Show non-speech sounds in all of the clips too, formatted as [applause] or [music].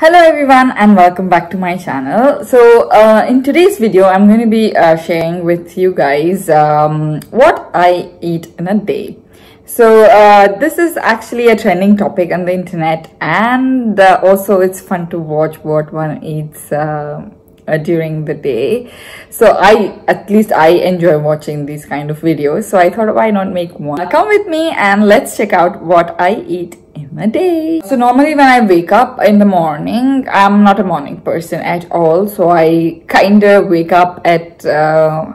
Hello everyone and welcome back to my channel. So uh, in today's video, I'm going to be uh, sharing with you guys um, what I eat in a day. So uh, this is actually a trending topic on the internet and uh, also it's fun to watch what one eats uh, during the day. So I, at least I enjoy watching these kind of videos. So I thought why not make one. Come with me and let's check out what I eat in a day. So normally when I wake up in the morning, I'm not a morning person at all. So I kind of wake up at uh,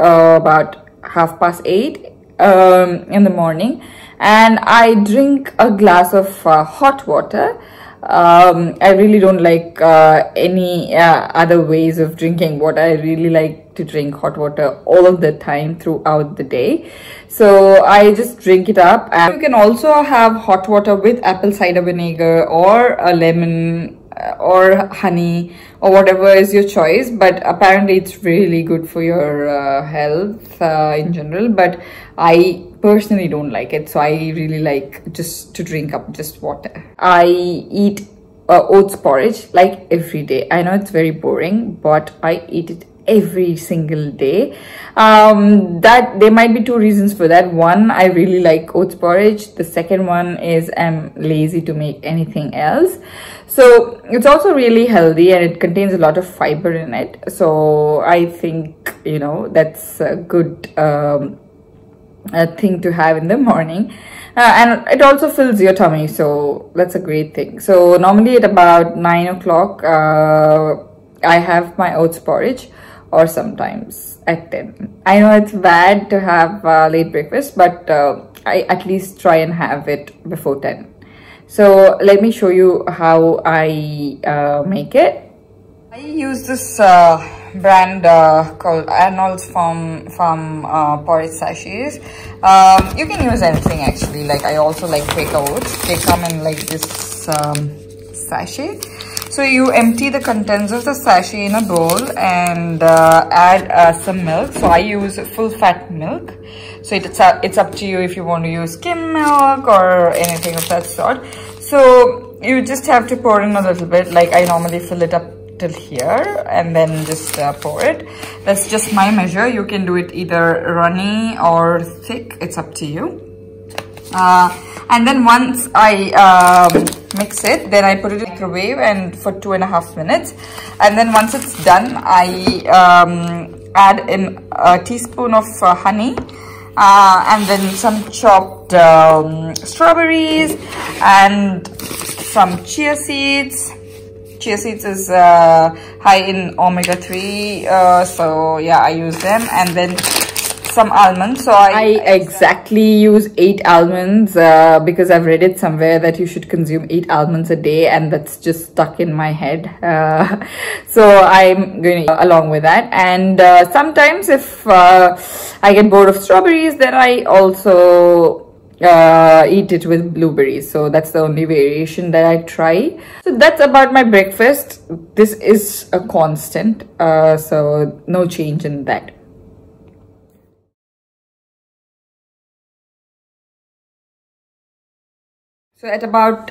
uh, about half past eight um, in the morning and I drink a glass of uh, hot water um, I really don't like uh, any uh, other ways of drinking water. I really like to drink hot water all of the time throughout the day. So I just drink it up. And you can also have hot water with apple cider vinegar or a lemon or honey or whatever is your choice but apparently it's really good for your uh, health uh, in general but i personally don't like it so i really like just to drink up just water. I eat uh, oats porridge like every day. I know it's very boring but i eat it every single day. Um that there might be two reasons for that. One i really like oats porridge. The second one is i'm lazy to make anything else. So it's also really healthy and it contains a lot of fiber in it. So i think you know that's a good um a thing to have in the morning. Uh, and it also fills your tummy so that's a great thing. So normally at about nine o'clock uh, i have my oats porridge or sometimes at 10. I know it's bad to have uh, late breakfast, but uh, I at least try and have it before 10. So let me show you how I uh, make it. I use this uh, brand uh, called Arnold's from Farm uh, porridge sachets. Um, you can use anything actually, like I also like Quaker Oats. They come in like this um, sachet so you empty the contents of the sachet in a bowl and uh, add uh, some milk. So I use full fat milk. So it's, it's up to you if you want to use skim milk or anything of that sort. So you just have to pour in a little bit like I normally fill it up till here and then just uh, pour it that's just my measure you can do it either runny or thick it's up to you uh, and then once I um, mix it then I put it in microwave and for two and a half minutes. And then once it's done I um, add in a teaspoon of uh, honey uh, and then some chopped um, strawberries and some chia seeds. Chia seeds is uh, high in omega-3 uh, so yeah I use them. And then some almonds. So I, I exactly use eight almonds uh, because I've read it somewhere that you should consume eight almonds a day and that's just stuck in my head. Uh, [laughs] so I'm going along with that. And uh, sometimes if uh, I get bored of strawberries, then I also uh, eat it with blueberries so that's the only variation that i try so that's about my breakfast this is a constant uh, so no change in that So at about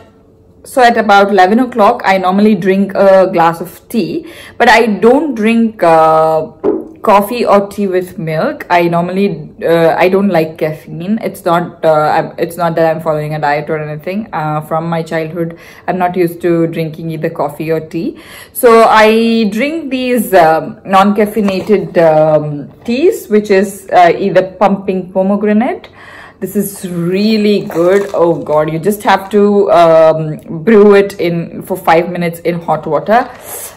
so at about 11 o'clock, I normally drink a glass of tea, but I don't drink uh, coffee or tea with milk. I normally, uh, I don't like caffeine. It's not, uh, it's not that I'm following a diet or anything. Uh, from my childhood, I'm not used to drinking either coffee or tea. So I drink these um, non-caffeinated um, teas, which is uh, either pumping pomegranate, this is really good. Oh God, you just have to um, brew it in for five minutes in hot water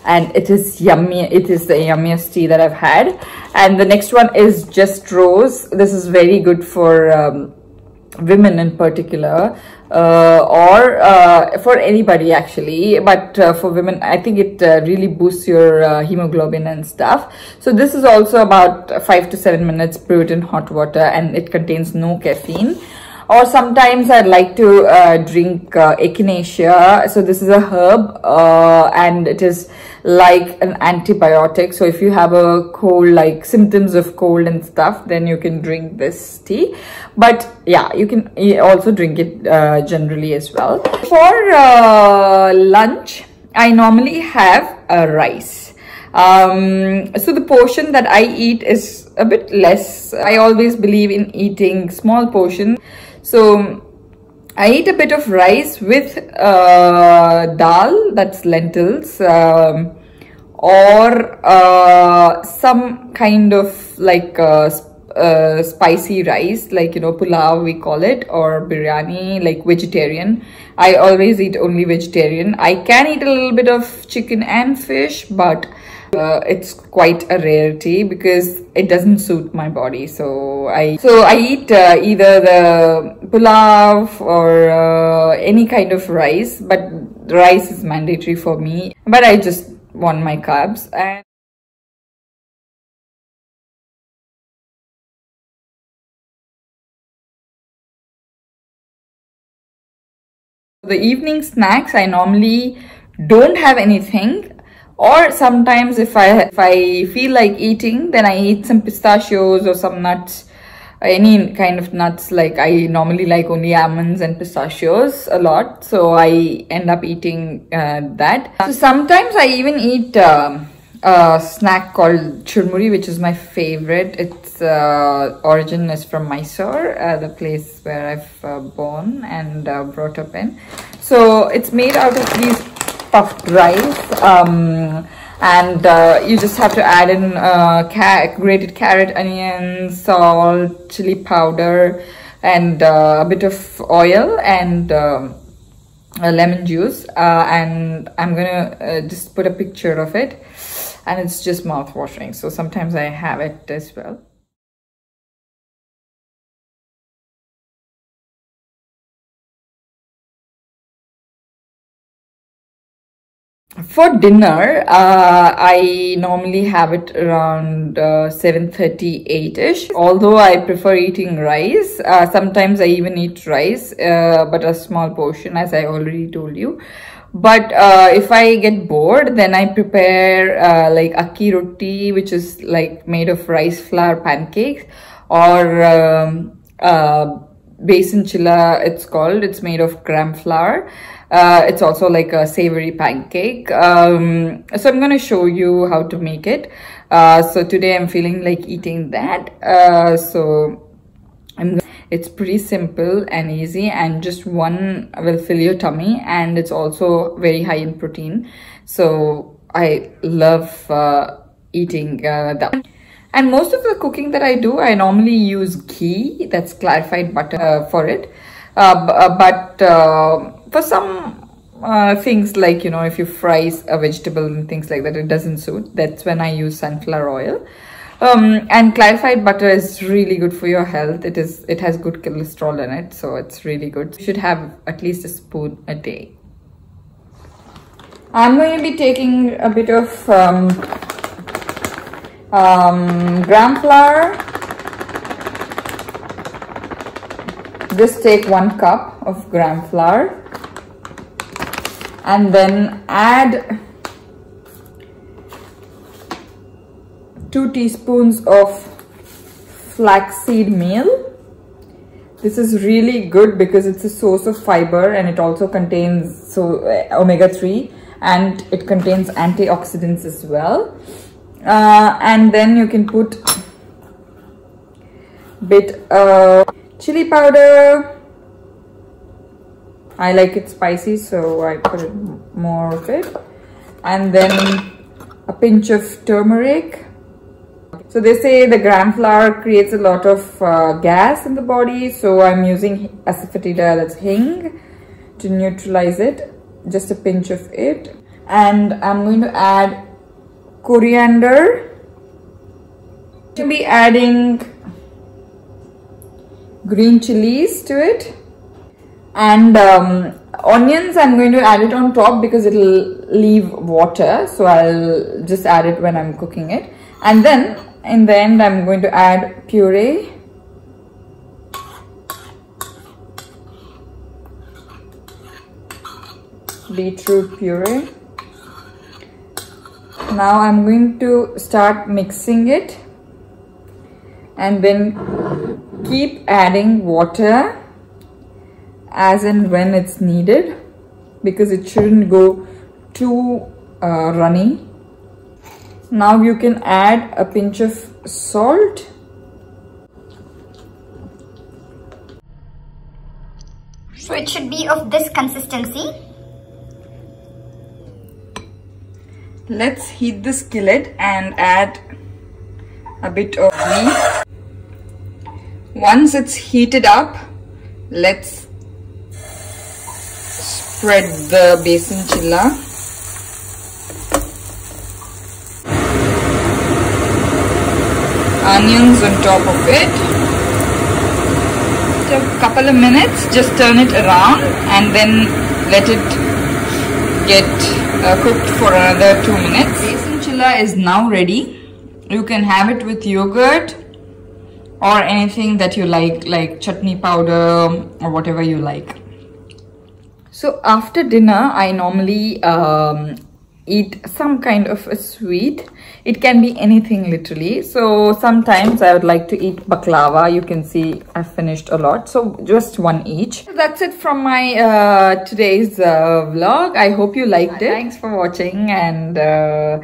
and it is yummy. It is the yummiest tea that I've had. And the next one is Just Rose. This is very good for um, women in particular or uh, for anybody actually. But uh, for women i think it uh, really boosts your uh, hemoglobin and stuff. So this is also about five to seven minutes brewed in hot water and it contains no caffeine or sometimes I like to uh, drink uh, echinacea. So this is a herb uh, and it is like an antibiotic. So if you have a cold, like symptoms of cold and stuff, then you can drink this tea. But yeah, you can also drink it uh, generally as well. For uh, lunch, I normally have a rice. Um, so the portion that I eat is a bit less. I always believe in eating small portions. So I eat a bit of rice with uh, dal, that's lentils, um, or uh, some kind of like uh, uh, spicy rice like you know pulao we call it or biryani like vegetarian. I always eat only vegetarian. I can eat a little bit of chicken and fish but uh, it's quite a rarity because it doesn't suit my body. So i so i eat uh, either the pulao or uh, any kind of rice but rice is mandatory for me. But i just want my carbs and the evening snacks i normally don't have anything or sometimes if i if i feel like eating then i eat some pistachios or some nuts. Any kind of nuts like i normally like only almonds and pistachios a lot. So i end up eating uh, that. So sometimes i even eat um, a snack called churmuri which is my favorite. Its uh, origin is from mysore uh, the place where i've uh, born and uh, brought up in. So it's made out of these puffed rice um, and uh, you just have to add in uh, ca grated carrot onions salt chili powder and uh, a bit of oil and um, lemon juice uh, and I'm gonna uh, just put a picture of it. And it's just mouth washing so sometimes I have it as well for dinner uh, i normally have it around uh, 7.38ish although i prefer eating rice uh, sometimes i even eat rice uh, but a small portion as i already told you. But uh, if i get bored then i prepare uh, like akki roti which is like made of rice flour pancakes or um, besan chilla it's called it's made of gram flour uh, it's also like a savory pancake. Um, so I'm going to show you how to make it. Uh, so today I'm feeling like eating that. Uh, so I'm it's pretty simple and easy and just one will fill your tummy and it's also very high in protein. So I love uh, eating uh, that. And most of the cooking that I do, I normally use ghee, that's clarified butter uh, for it. but for some uh, things like you know if you fry a vegetable and things like that it doesn't suit that's when i use sunflower oil. Um, and clarified butter is really good for your health. It is it has good cholesterol in it so it's really good. You should have at least a spoon a day. I'm going to be taking a bit of um, um, gram flour. Just take one cup of gram flour. And then add 2 teaspoons of flaxseed meal. This is really good because it's a source of fiber and it also contains so uh, omega-3 and it contains antioxidants as well uh, and then you can put bit of chili powder. I like it spicy so I put more of it. And then a pinch of turmeric. So they say the gram flour creates a lot of uh, gas in the body so I'm using asafoetida that's hing to neutralize it. Just a pinch of it. And I'm going to add coriander. To be adding green chilies to it. And um, onions I'm going to add it on top because it'll leave water. So I'll just add it when I'm cooking it. And then in the end I'm going to add puree. Beetroot puree now I'm going to start mixing it and then keep adding water as and when it's needed because it shouldn't go too uh, runny. Now you can add a pinch of salt. So it should be of this consistency. Let's heat the skillet and add a bit of ghee. Once it's heated up, let's spread the besan chilla. Onions on top of it. a couple of minutes, just turn it around and then let it get uh, cooked for another two minutes. Besan chilla is now ready. You can have it with yogurt or anything that you like, like chutney powder or whatever you like. So after dinner, I normally um, eat some kind of a sweet. It can be anything literally. So sometimes I would like to eat baklava. You can see I finished a lot. So just one each. That's it from my uh, today's uh, vlog. I hope you liked it. Thanks for watching and uh,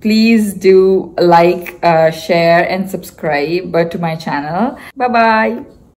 please do like uh, share and subscribe to my channel bye bye